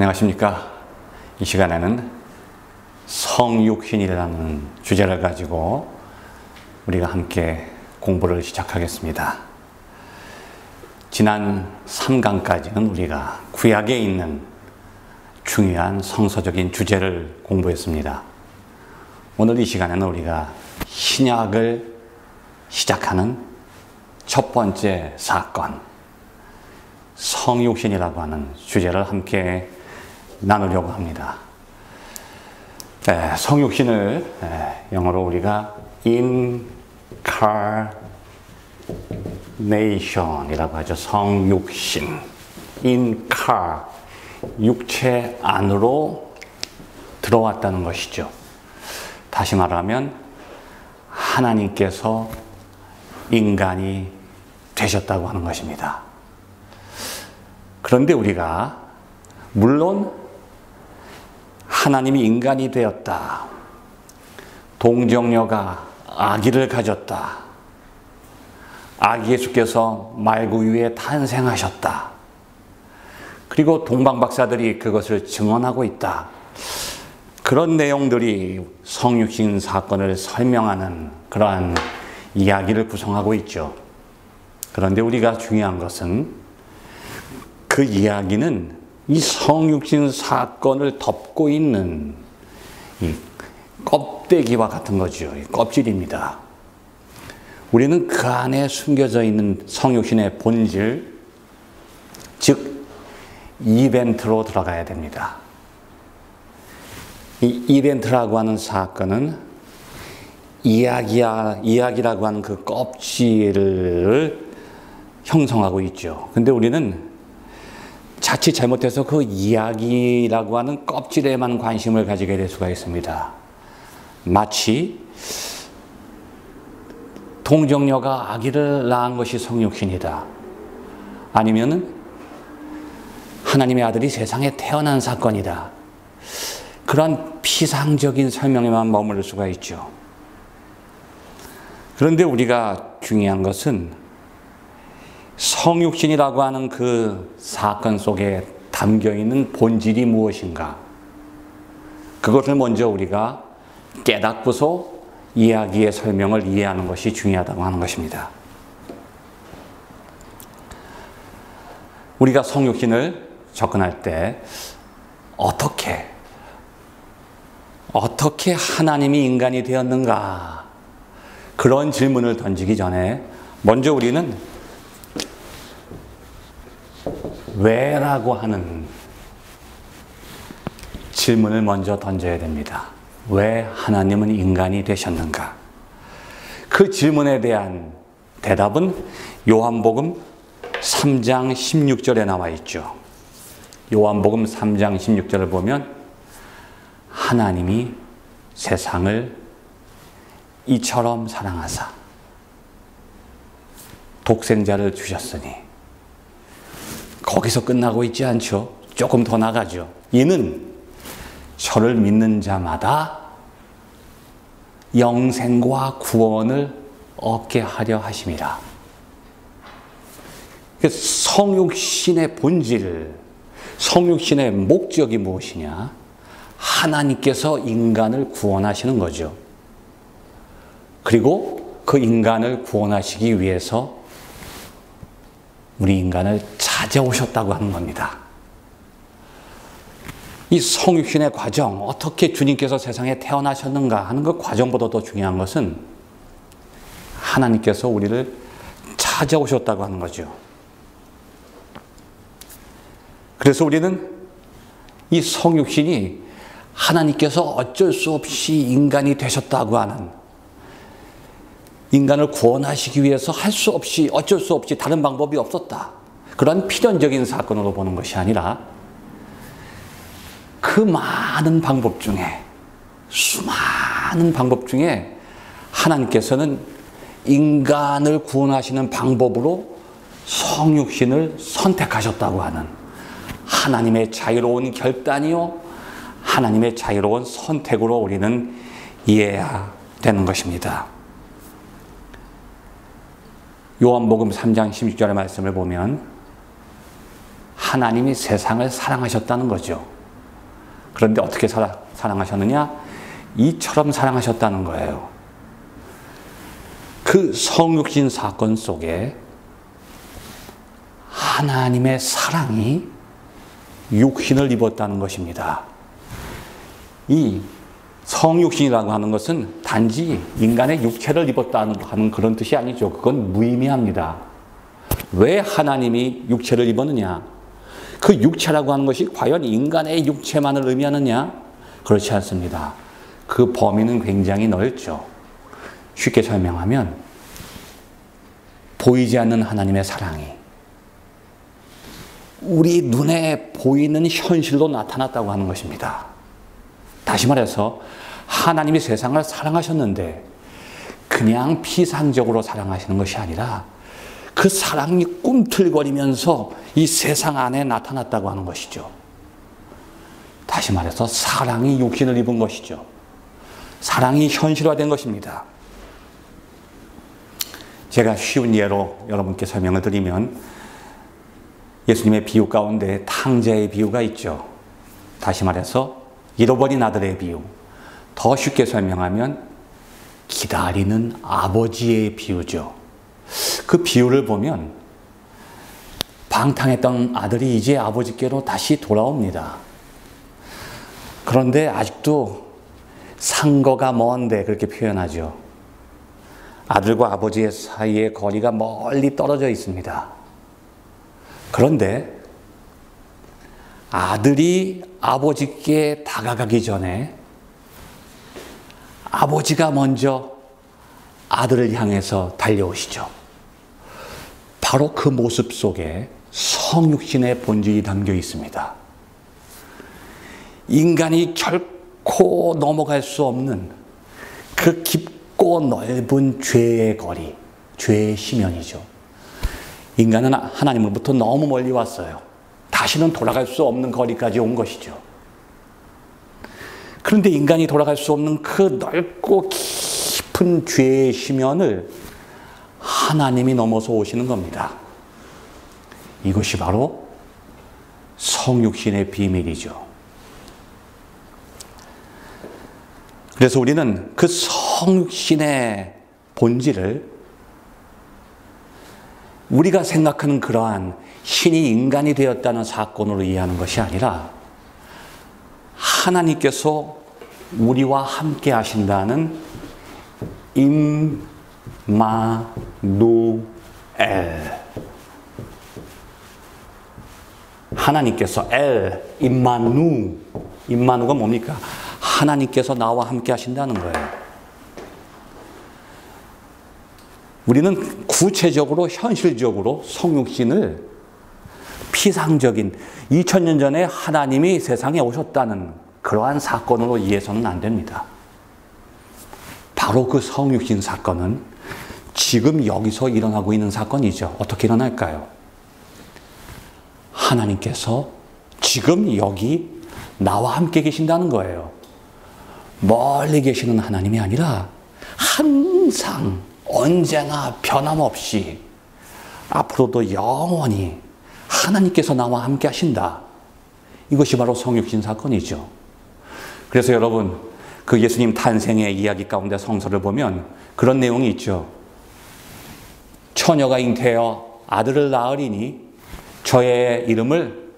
안녕하십니까. 이 시간에는 성육신이라는 주제를 가지고 우리가 함께 공부를 시작하겠습니다. 지난 3강까지는 우리가 구약에 있는 중요한 성서적인 주제를 공부했습니다. 오늘 이 시간에는 우리가 신약을 시작하는 첫 번째 사건, 성육신이라고 하는 주제를 함께 나누려고 합니다. 네, 성육신을 네, 영어로 우리가 incarnation이라고 하죠. 성육신, incar, 육체 안으로 들어왔다는 것이죠. 다시 말하면 하나님께서 인간이 되셨다고 하는 것입니다. 그런데 우리가 물론 하나님이 인간이 되었다. 동정녀가 아기를 가졌다. 아기 예수께서 말구 위에 탄생하셨다. 그리고 동방박사들이 그것을 증언하고 있다. 그런 내용들이 성육신 사건을 설명하는 그러한 이야기를 구성하고 있죠. 그런데 우리가 중요한 것은 그 이야기는 이 성육신 사건을 덮고 있는 이 껍데기와 같은 거죠. 껍질입니다. 우리는 그 안에 숨겨져 있는 성육신의 본질, 즉, 이벤트로 들어가야 됩니다. 이 이벤트라고 하는 사건은 이야기야, 이야기라고 하는 그 껍질을 형성하고 있죠. 근데 우리는 자칫 잘못해서 그 이야기라고 하는 껍질에만 관심을 가지게 될 수가 있습니다. 마치 동정녀가 아기를 낳은 것이 성육신이다. 아니면은 하나님의 아들이 세상에 태어난 사건이다. 그런 피상적인 설명에만 머무를 수가 있죠. 그런데 우리가 중요한 것은 성육신이라고 하는 그 사건 속에 담겨 있는 본질이 무엇인가? 그것을 먼저 우리가 깨닫고서 이야기의 설명을 이해하는 것이 중요하다고 하는 것입니다. 우리가 성육신을 접근할 때 어떻게 어떻게 하나님이 인간이 되었는가? 그런 질문을 던지기 전에 먼저 우리는 왜라고 하는 질문을 먼저 던져야 됩니다. 왜 하나님은 인간이 되셨는가? 그 질문에 대한 대답은 요한복음 3장 16절에 나와 있죠. 요한복음 3장 16절을 보면 하나님이 세상을 이처럼 사랑하사 독생자를 주셨으니 거기서 끝나고 있지 않죠. 조금 더 나가죠. 이는 저를 믿는 자마다 영생과 구원을 얻게 하려 하심이라. 성육신의 본질, 성육신의 목적이 무엇이냐? 하나님께서 인간을 구원하시는 거죠. 그리고 그 인간을 구원하시기 위해서 우리 인간을 찾아오셨다고 하는 겁니다. 이 성육신의 과정, 어떻게 주님께서 세상에 태어나셨는가 하는 그 과정보다 더 중요한 것은 하나님께서 우리를 찾아오셨다고 하는 거죠. 그래서 우리는 이 성육신이 하나님께서 어쩔 수 없이 인간이 되셨다고 하는 인간을 구원하시기 위해서 할 수 없이 어쩔 수 없이 다른 방법이 없었다. 그런 필연적인 사건으로 보는 것이 아니라 그 많은 방법 중에 수많은 방법 중에 하나님께서는 인간을 구원하시는 방법으로 성육신을 선택하셨다고 하는 하나님의 자유로운 결단이요 하나님의 자유로운 선택으로 우리는 이해해야 되는 것입니다. 요한복음 3장 16절의 말씀을 보면 하나님이 세상을 사랑하셨다는 거죠. 그런데 어떻게 사랑, 사랑하셨느냐? 이처럼 사랑하셨다는 거예요. 그 성육신 사건 속에 하나님의 사랑이 육신을 입었다는 것입니다. 이 성육신이라고 하는 것은 단지 인간의 육체를 입었다는 하는 그런 뜻이 아니죠. 그건 무의미합니다. 왜 하나님이 육체를 입었느냐? 그 육체라고 하는 것이 과연 인간의 육체만을 의미하느냐? 그렇지 않습니다. 그 범위는 굉장히 넓죠. 쉽게 설명하면 보이지 않는 하나님의 사랑이 우리 눈에 보이는 현실로 나타났다고 하는 것입니다. 다시 말해서 하나님이 세상을 사랑하셨는데 그냥 피상적으로 사랑하시는 것이 아니라 그 사랑이 꿈틀거리면서 이 세상 안에 나타났다고 하는 것이죠. 다시 말해서 사랑이 육신을 입은 것이죠. 사랑이 현실화된 것입니다. 제가 쉬운 예로 여러분께 설명을 드리면 예수님의 비유 가운데 탕자의 비유가 있죠. 다시 말해서 잃어버린 아들의 비유. 더 쉽게 설명하면 기다리는 아버지의 비유죠. 그 비유를 보면 방탕했던 아들이 이제 아버지께로 다시 돌아옵니다. 그런데 아직도 상거가 먼데 그렇게 표현하죠. 아들과 아버지의 사이의 거리가 멀리 떨어져 있습니다. 그런데 아들이 아버지께 다가가기 전에 아버지가 먼저 아들을 향해서 달려오시죠. 바로 그 모습 속에 성육신의 본질이 담겨 있습니다. 인간이 결코 넘어갈 수 없는 그 깊고 넓은 죄의 거리, 죄의 심연이죠. 인간은 하나님으로부터 너무 멀리 왔어요. 다시는 돌아갈 수 없는 거리까지 온 것이죠. 그런데 인간이 돌아갈 수 없는 그 넓고 깊은 죄의 심연을 하나님이 넘어서 오시는 겁니다. 이것이 바로 성육신의 비밀이죠. 그래서 우리는 그 성육신의 본질을 우리가 생각하는 그러한 신이 인간이 되었다는 사건으로 이해하는 것이 아니라 하나님께서 우리와 함께 하신다는 임마누엘 하나님께서 엘 임마누 임마누가 뭡니까? 하나님께서 나와 함께 하신다는 거예요. 우리는 구체적으로 현실적으로 성육신을 피상적인 2000년 전에 하나님이 세상에 오셨다는 그러한 사건으로 이해해서는 안 됩니다. 바로 그 성육신 사건은 지금 여기서 일어나고 있는 사건이죠. 어떻게 일어날까요? 하나님께서 지금 여기 나와 함께 계신다는 거예요. 멀리 계시는 하나님이 아니라 항상 언제나 변함없이 앞으로도 영원히 하나님께서 나와 함께 하신다. 이것이 바로 성육신 사건이죠. 그래서 여러분, 그 예수님 탄생의 이야기 가운데 성서를 보면 그런 내용이 있죠. 처녀가 잉태하여 아들을 낳으리니 저의 이름을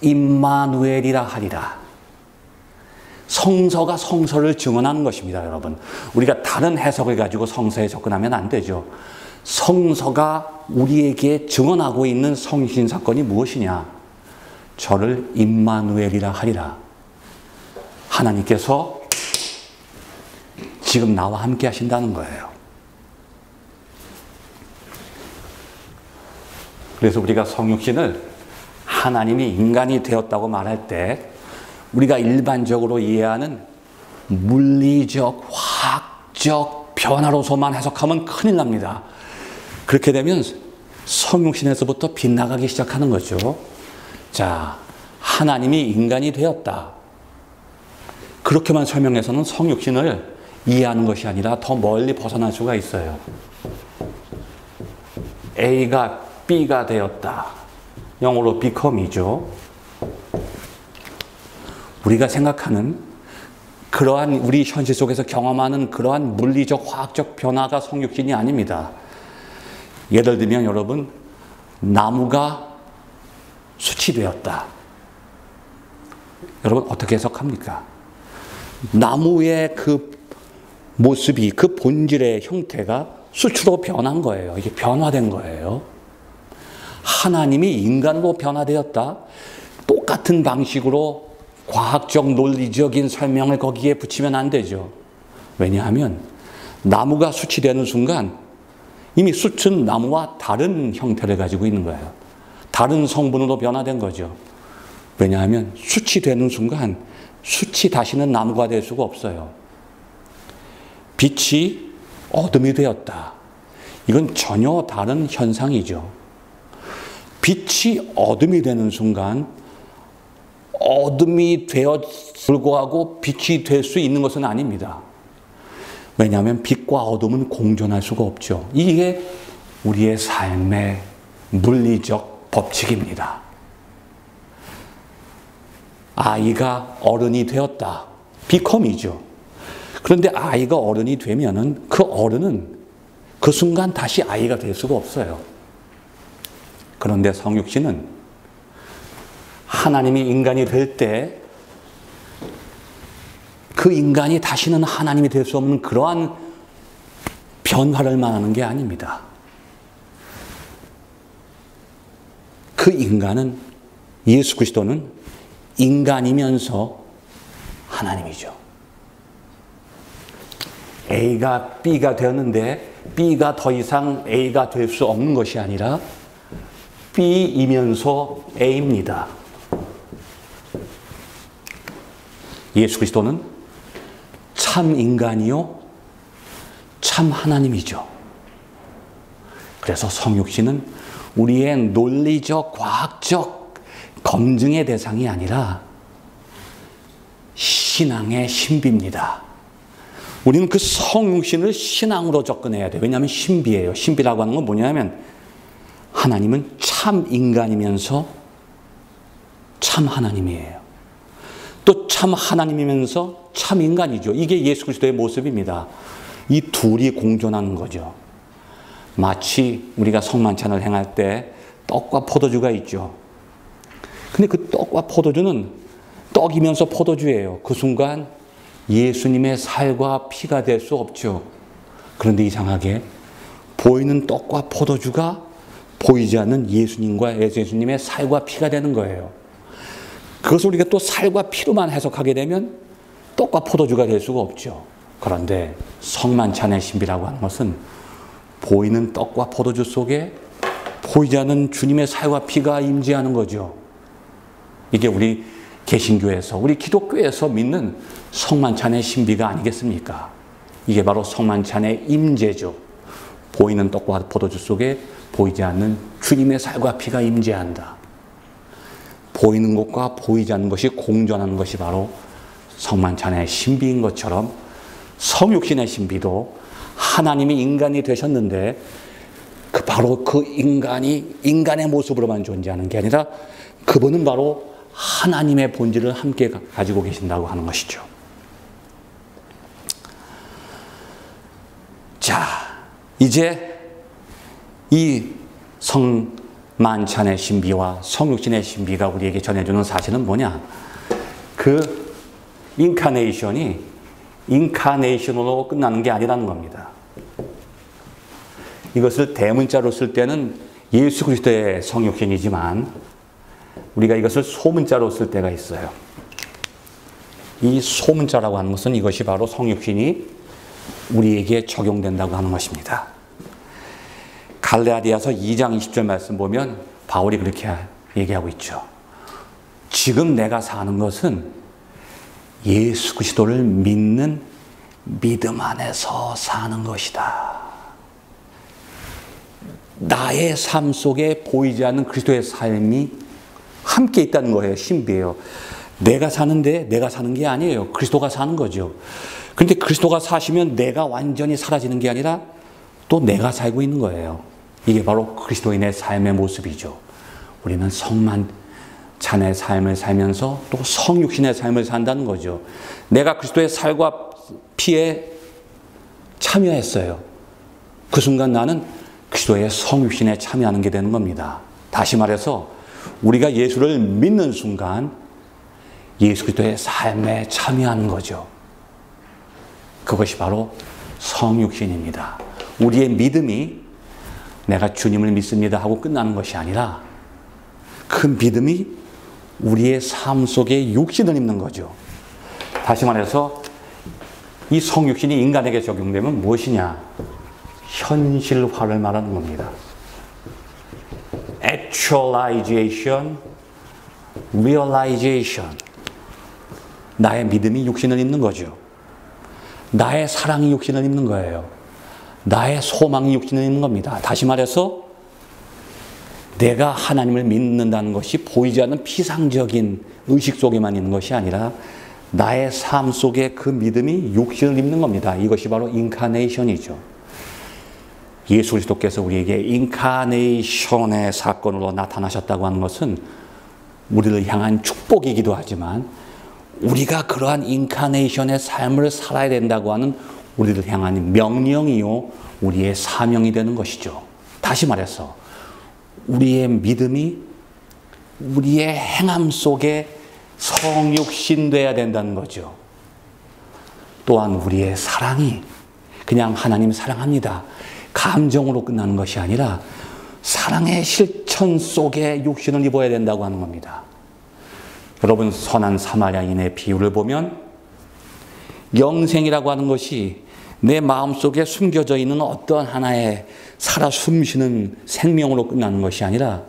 임마누엘이라 하리라. 성서가 성서를 증언하는 것입니다, 여러분. 우리가 다른 해석을 가지고 성서에 접근하면 안 되죠. 성서가 우리에게 증언하고 있는 성신 사건이 무엇이냐? 저를 임마누엘이라 하리라. 하나님께서 지금 나와 함께 하신다는 거예요. 그래서 우리가 성육신을 하나님이 인간이 되었다고 말할 때 우리가 일반적으로 이해하는 물리적, 화학적 변화로서만 해석하면 큰일 납니다. 그렇게 되면 성육신에서부터 빗나가기 시작하는 거죠. 자, 하나님이 인간이 되었다. 그렇게만 설명해서는 성육신을 이해하는 것이 아니라 더 멀리 벗어날 수가 있어요. A가 B가 되었다. 영어로 become이죠. 우리가 생각하는 그러한 우리 현실 속에서 경험하는 그러한 물리적 화학적 변화가 성육신이 아닙니다. 예를 들면 여러분 나무가 수치되었다. 여러분 어떻게 해석합니까? 나무의 그 모습이 그 본질의 형태가 수치로 변한 거예요. 이게 변화된 거예요. 하나님이 인간으로 변화되었다. 똑같은 방식으로 과학적 논리적인 설명을 거기에 붙이면 안 되죠. 왜냐하면 나무가 수치되는 순간 이미 숯은 나무와 다른 형태를 가지고 있는 거예요. 다른 성분으로 변화된 거죠. 왜냐하면 숯이 되는 순간 숯이 다시는 나무가 될 수가 없어요. 빛이 어둠이 되었다. 이건 전혀 다른 현상이죠. 빛이 어둠이 되는 순간 어둠이 되어 불구하고 빛이 될 수 있는 것은 아닙니다. 왜냐하면 빛과 어둠은 공존할 수가 없죠. 이게 우리의 삶의 물리적 법칙입니다. 아이가 어른이 되었다. 비컴이죠. 그런데 아이가 어른이 되면은 그 어른은 그 순간 다시 아이가 될 수가 없어요. 그런데 성육신은 하나님이 인간이 될 때 그 인간이 다시는 하나님이 될 수 없는 그러한 변화를 말하는 게 아닙니다. 그 인간은 예수 그리스도는 인간이면서 하나님이죠. A가 B가 되었는데 B가 더 이상 A가 될 수 없는 것이 아니라 B이면서 A입니다. 예수 그리스도는 참 인간이요, 참 하나님이죠. 그래서 성육신은 우리의 논리적, 과학적 검증의 대상이 아니라 신앙의 신비입니다. 우리는 그 성육신을 신앙으로 접근해야 돼요. 왜냐하면 신비예요. 신비라고 하는 건 뭐냐면 하나님은 참 인간이면서 참 하나님이에요. 또 참 하나님이면서 참 인간이죠. 이게 예수 그리스도의 모습입니다. 이 둘이 공존하는 거죠. 마치 우리가 성만찬을 행할 때 떡과 포도주가 있죠. 근데 그 떡과 포도주는 떡이면서 포도주예요. 그 순간 예수님의 살과 피가 될 수 없죠. 그런데 이상하게 보이는 떡과 포도주가 보이지 않는 예수님과 예수님의 살과 피가 되는 거예요. 그것을 우리가 또 살과 피로만 해석하게 되면 떡과 포도주가 될 수가 없죠. 그런데 성만찬의 신비라고 하는 것은 보이는 떡과 포도주 속에 보이지 않는 주님의 살과 피가 임재하는 거죠. 이게 우리 개신교에서 우리 기독교에서 믿는 성만찬의 신비가 아니겠습니까? 이게 바로 성만찬의 임재죠. 보이는 떡과 포도주 속에 보이지 않는 주님의 살과 피가 임재한다. 보이는 것과 보이지 않는 것이 공존하는 것이 바로 성만찬의 신비인 것처럼 성육신의 신비도 하나님이 인간이 되셨는데 그 바로 그 인간이 인간의 모습으로만 존재하는 게 아니라 그분은 바로 하나님의 본질을 함께 가지고 계신다고 하는 것이죠. 자, 이제 이 성 만찬의 신비와 성육신의 신비가 우리에게 전해주는 사실은 뭐냐? 그 인카네이션이 인카네이션으로 끝나는 게 아니라는 겁니다. 이것을 대문자로 쓸 때는 예수 그리스도의 성육신이지만 우리가 이것을 소문자로 쓸 때가 있어요. 이 소문자라고 하는 것은 이것이 바로 성육신이 우리에게 적용된다고 하는 것입니다. 갈라디아서 2장 20절 말씀 보면 바울이 그렇게 얘기하고 있죠. 지금 내가 사는 것은 예수 그리스도를 믿는 믿음 안에서 사는 것이다. 나의 삶 속에 보이지 않는 그리스도의 삶이 함께 있다는 거예요. 신비예요. 내가 사는데 내가 사는 게 아니에요. 그리스도가 사는 거죠. 그런데 그리스도가 사시면 내가 완전히 사라지는 게 아니라 또 내가 살고 있는 거예요. 이게 바로 그리스도인의 삶의 모습이죠. 우리는 성만 잔의 삶을 살면서 또 성육신의 삶을 산다는 거죠. 내가 그리스도의 살과 피에 참여했어요. 그 순간 나는 그리스도의 성육신에 참여하는 게 되는 겁니다. 다시 말해서 우리가 예수를 믿는 순간 예수 그리스도의 삶에 참여하는 거죠. 그것이 바로 성육신입니다. 우리의 믿음이 내가 주님을 믿습니다 하고 끝나는 것이 아니라 그 믿음이 우리의 삶 속에 육신을 입는 거죠. 다시 말해서 이 성육신이 인간에게 적용되면 무엇이냐? 현실화를 말하는 겁니다. actualization, realization. 나의 믿음이 육신을 입는 거죠. 나의 사랑이 육신을 입는 거예요. 나의 소망이 육신을 입는 겁니다. 다시 말해서 내가 하나님을 믿는다는 것이 보이지 않는 피상적인 의식 속에만 있는 것이 아니라 나의 삶 속에 그 믿음이 육신을 입는 겁니다. 이것이 바로 incarnation이죠. 예수 그리스도께서 우리에게 incarnation의 사건으로 나타나셨다고 하는 것은 우리를 향한 축복이기도 하지만 우리가 그러한 incarnation의 삶을 살아야 된다고 하는 우리를 향한 명령이요, 우리의 사명이 되는 것이죠. 다시 말해서, 우리의 믿음이 우리의 행함 속에 성육신돼야 된다는 거죠. 또한 우리의 사랑이 그냥 하나님 사랑합니다. 감정으로 끝나는 것이 아니라 사랑의 실천 속에 육신을 입어야 된다고 하는 겁니다. 여러분 선한 사마리아인의 비유를 보면 영생이라고 하는 것이 내 마음속에 숨겨져 있는 어떤 하나의 살아 숨쉬는 생명으로 끝나는 것이 아니라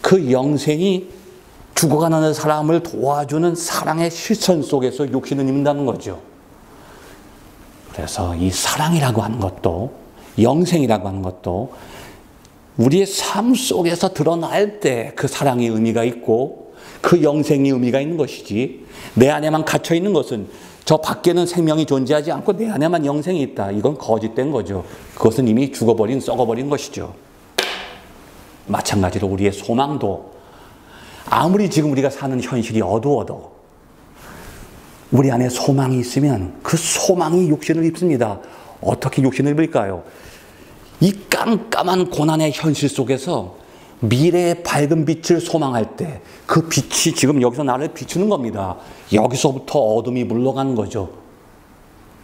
그 영생이 죽어가는 사람을 도와주는 사랑의 실천 속에서 육신을 입는다는 거죠. 그래서 이 사랑이라고 하는 것도 영생이라고 하는 것도 우리의 삶 속에서 드러날 때 그 사랑의 의미가 있고 그 영생의 의미가 있는 것이지 내 안에만 갇혀 있는 것은 저 밖에는 생명이 존재하지 않고 내 안에만 영생이 있다. 이건 거짓된 거죠. 그것은 이미 죽어버린, 썩어버린 것이죠. 마찬가지로 우리의 소망도 아무리 지금 우리가 사는 현실이 어두워도 우리 안에 소망이 있으면 그 소망이 육신을 입습니다. 어떻게 육신을 입을까요? 이 깜깜한 고난의 현실 속에서 미래의 밝은 빛을 소망할 때 그 빛이 지금 여기서 나를 비추는 겁니다. 여기서부터 어둠이 물러가는 거죠.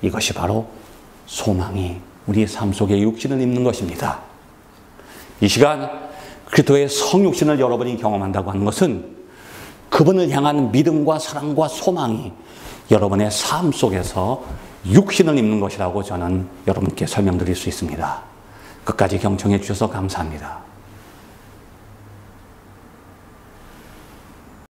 이것이 바로 소망이 우리의 삶 속에 육신을 입는 것입니다. 이 시간 그리스도의 성육신을 여러분이 경험한다고 하는 것은 그분을 향한 믿음과 사랑과 소망이 여러분의 삶 속에서 육신을 입는 것이라고 저는 여러분께 설명드릴 수 있습니다. 끝까지 경청해 주셔서 감사합니다.